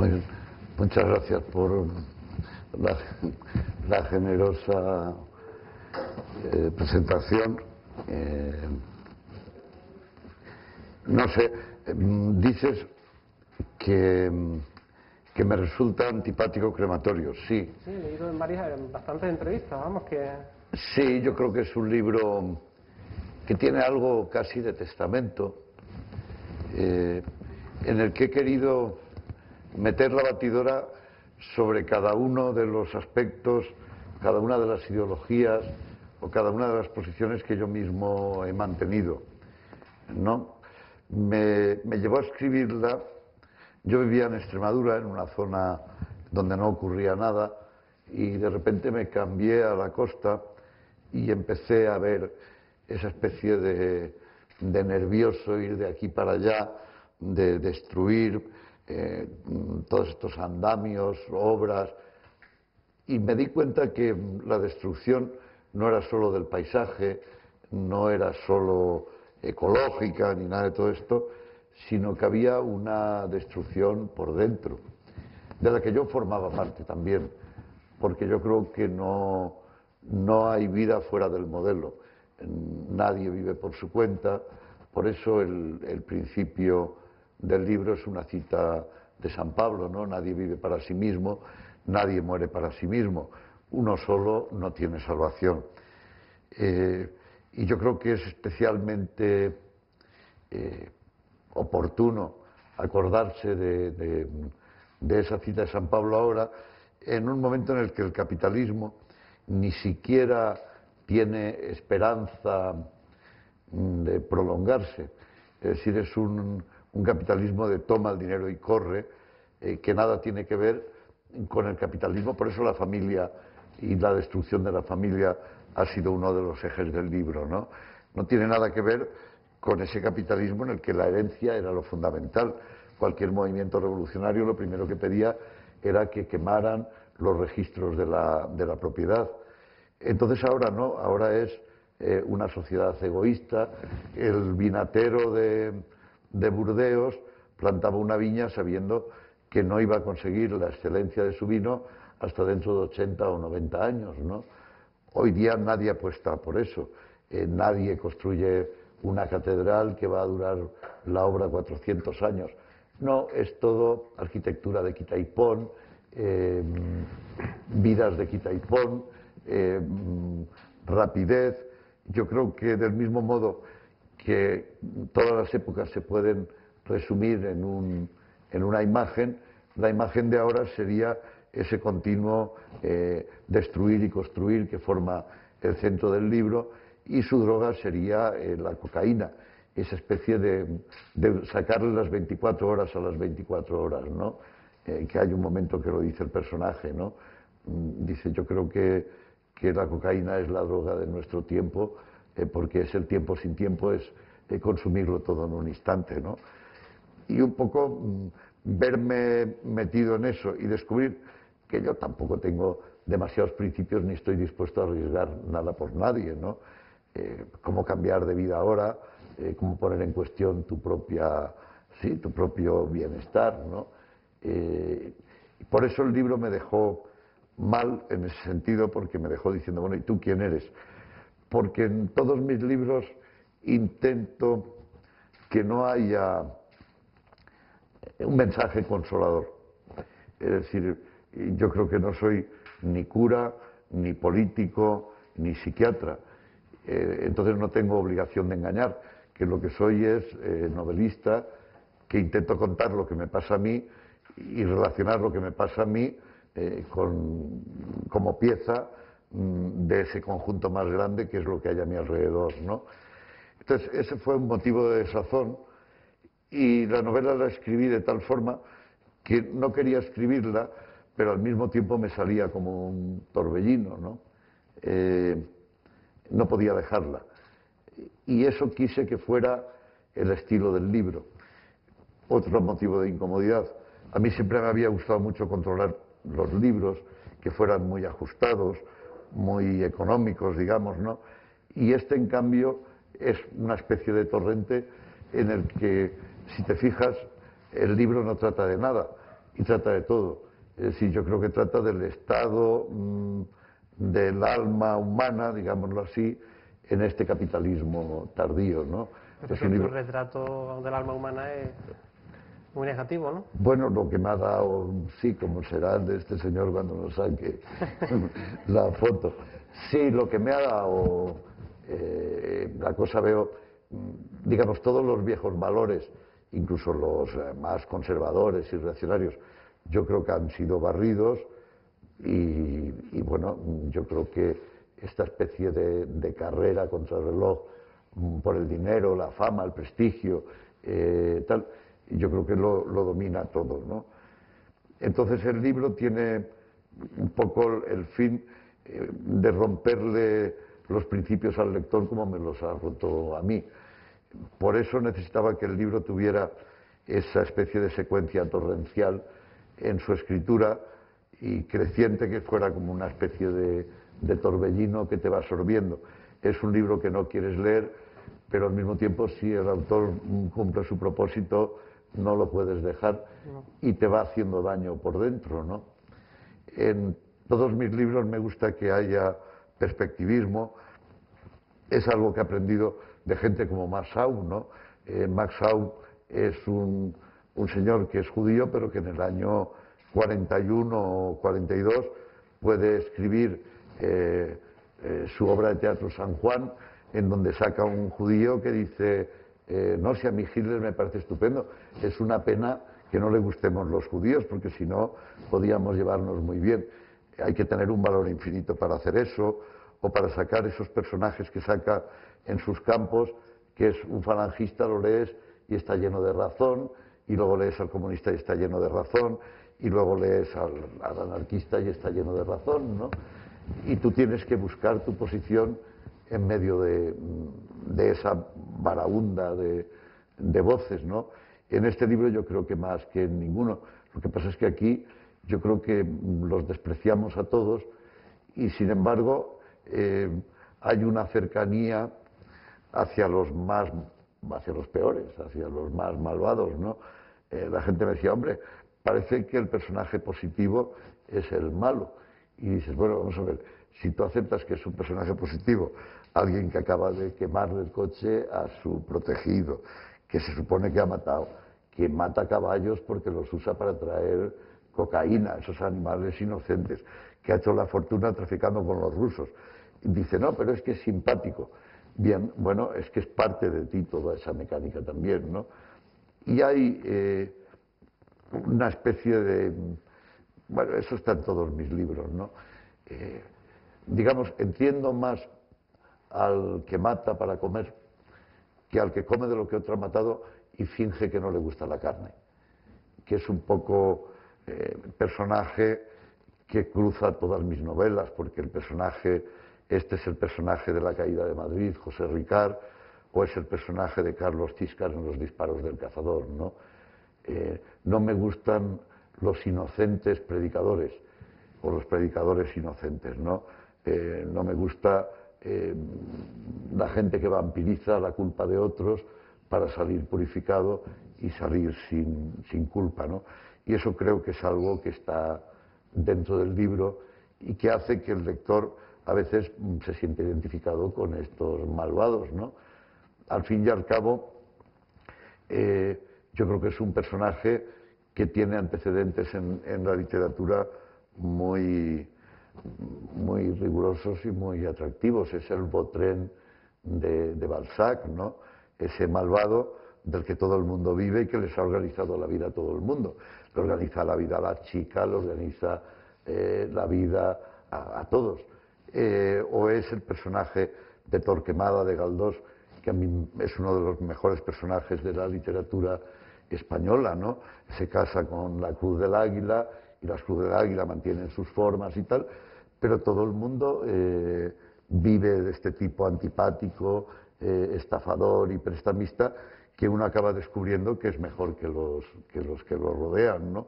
Muy bien. Muchas gracias por la, generosa eh, presentación. Eh, no sé, dices que, que me resulta antipático crematorio, sí. Sí, he leído en varias, en bastantes entrevistas, vamos, que... Sí, yo creo que es un libro que tiene algo casi de testamento, eh, en el que he querido meter la batidora sobre cada uno de los aspectos, cada una de las ideologías o cada una de las posiciones que yo mismo he mantenido. ¿no? Me, llevó a escribirla, yo vivía en Extremadura, en una zona donde no ocurría nada, y de repente me cambié a la costa y empecé a ver esa especie de, de nervioso ir de aquí para allá, de destruir, eh, todos estos andamios, obras, y me di cuenta que la destrucción no era solo del paisaje, no era solo ecológica ni nada de todo esto, sino que había una destrucción por dentro, de la que yo formaba parte también, porque yo creo que no, no hay vida fuera del modelo, nadie vive por su cuenta, por eso el, el principio del libro es una cita de San Pablo, ¿no? Nadie vive para sí mismo, nadie muere para sí mismo, uno solo no tiene salvación. Eh, y yo creo que es especialmente eh, oportuno acordarse de, esa cita de San Pablo ahora, en un momento en el que el capitalismo ni siquiera tiene esperanza mm, de prolongarse. Es decir, es un, un capitalismo de toma el dinero y corre, eh, que nada tiene que ver con el capitalismo. Por eso la familia y la destrucción de la familia ha sido uno de los ejes del libro. ¿no? no tiene nada que ver con ese capitalismo en el que la herencia era lo fundamental. Cualquier movimiento revolucionario lo primero que pedía era que quemaran los registros de la, de la propiedad. Entonces ahora no, ahora es eh, una sociedad egoísta, el vinatero de, de Burdeos plantaba una viña sabiendo que no iba a conseguir la excelencia de su vino hasta dentro de 80 o 90 años. ¿no? Hoy día nadie apuesta por eso. Eh, nadie construye una catedral que va a durar la obra 400 años. No, es todo arquitectura de Quitaipón, eh, vidas de Quitaipón, eh, rapidez. Yo creo que del mismo modo que todas las épocas se pueden resumir en, un, en una imagen, la imagen de ahora sería ese continuo eh, destruir y construir que forma el centro del libro y su droga sería eh, la cocaína, esa especie de, de, sacarle las 24 horas a las 24 horas, ¿no? Eh, que hay un momento que lo dice el personaje, ¿no? Mm, dice, yo creo que, que la cocaína es la droga de nuestro tiempo eh, porque es el tiempo sin tiempo, es consumirlo todo en un instante, ¿no? Y un poco mm, verme metido en eso y descubrir que yo tampoco tengo demasiados principios ni estoy dispuesto a arriesgar nada por nadie, ¿no? Eh, cómo cambiar de vida ahora, eh, cómo poner en cuestión tu propia, sí, tu propio bienestar, ¿no? por eso el libro me dejó mal en ese sentido, porque me dejó diciendo, bueno, ¿y tú quién eres? Porque en todos mis libros intento que no haya un mensaje consolador. Es decir, yo creo que no soy ni cura, ni político, ni psiquiatra. Eh, entonces no tengo obligación de engañar, que lo que soy es eh, novelista, que intento contar lo que me pasa a mí y relacionar lo que me pasa a mí eh, como pieza de ese conjunto más grande que es lo que hay a mi alrededor, ¿no? Entonces, ese fue un motivo de desazón y la novela la escribí de tal forma que no quería escribirla, pero al mismo tiempo me salía como un torbellino, ¿no? Eh, no podía dejarla. Y eso quise que fuera el estilo del libro. Otro motivo de incomodidad. A mí siempre me había gustado mucho controlar los libros, que fueran muy ajustados, muy económicos, digamos, ¿no? Y este, en cambio, es una especie de torrente en el que, si te fijas, el libro no trata de nada. y trata de todo. Es decir, yo creo que trata del estado mm, del alma humana, digámoslo así, en este capitalismo tardío, ¿no? Es un retrato del alma humana es muy negativo, ¿no? Bueno, lo que me ha dado, sí, como será de este señor cuando nos saque la foto. Sí, lo que me ha dado, eh, la cosa veo, mm, digamos, todos los viejos valores, incluso los eh, más conservadores y reaccionarios, yo creo que han sido barridos y, bueno, yo creo que esta especie de, carrera contra el reloj mm, por el dinero, la fama, el prestigio, eh, tal, yo creo que lo, domina todo, ¿no? Entonces el libro tiene un poco el fin eh, de romperle los principios al lector como me los ha roto a mí. Por eso necesitaba que el libro tuviera esa especie de secuencia torrencial en su escritura y creciente que fuera como una especie de, torbellino que te va absorbiendo. Es un libro que no quieres leer, pero al mismo tiempo si el autor cumple su propósito, no lo puedes dejar y te va haciendo daño por dentro, ¿no? En todos mis libros me gusta que haya perspectivismo. Es algo que he aprendido de gente como Max Sau, ¿no? Eh, Max es un, un señor que es judío, pero que en el año 41 o 42 puede escribir eh, eh, su obra de teatro San Juan, en donde saca un judío que dice, eh, no, si a mí Hitler me parece estupendo, es una pena que no le gustemos los judíos, porque si no podíamos llevarnos muy bien. Hay que tener un valor infinito para hacer eso, o para sacar esos personajes que saca en sus campos, que es un falangista, lo lees y está lleno de razón, y luego lees al comunista y está lleno de razón, y luego lees al, anarquista y está lleno de razón, ¿no? Y tú tienes que buscar tu posición en medio de, esa varaunda de, voces, ¿no? En este libro yo creo que más que en ninguno. Lo que pasa es que aquí yo creo que los despreciamos a todos y sin embargo eh, hay una cercanía hacia los más, hacia los peores, hacia los más malvados, ¿no? Eh, la gente me decía, hombre, parece que el personaje positivo es el malo. Y dices, bueno, vamos a ver, si tú aceptas que es un personaje positivo, alguien que acaba de quemarle el coche a su protegido, que se supone que ha matado, que mata caballos porque los usa para traer cocaína, esos animales inocentes, que ha hecho la fortuna traficando con los rusos. Y dice, no, pero es que es simpático. Bien, bueno, es que es parte de ti toda esa mecánica también, ¿no? Y hay eh, una especie de... Bueno, eso está en todos mis libros, ¿no? Eh, digamos, entiendo más al que mata para comer que al que come de lo que otro ha matado y finge que no le gusta la carne, que es un poco eh, personaje que cruza todas mis novelas, porque el personaje, este es el personaje de la caída de Madrid, José Ricard, o es el personaje de Carlos Tiscar en los disparos del cazador, ¿no? Eh, no me gustan los inocentes predicadores o los predicadores inocentes, ¿no? Eh, no me gusta eh, la gente que vampiriza la culpa de otros para salir purificado y salir sin, sin culpa, ¿no? Y eso creo que es algo que está dentro del libro y que hace que el lector a veces se siente identificado con estos malvados, ¿no? Al fin y al cabo, yo creo que es un personaje que tiene antecedentes en, la literatura muy, muy rigurosos y muy atractivos. Es el Botrén de, de, Balzac, ¿no? ese malvado del que todo el mundo vive y que les ha organizado la vida a todo el mundo. Le organiza la vida a la chica, le organiza eh, la vida a, todos. Eh, o es el personaje de Torquemada, de Galdós, que a mí es uno de los mejores personajes de la literatura española, ¿no? Se casa con la Cruz del Águila y las Cruz del Águila mantienen sus formas y tal, pero todo el mundo eh, vive de este tipo antipático, eh, estafador y prestamista que uno acaba descubriendo que es mejor que los que los que lo rodean, ¿no?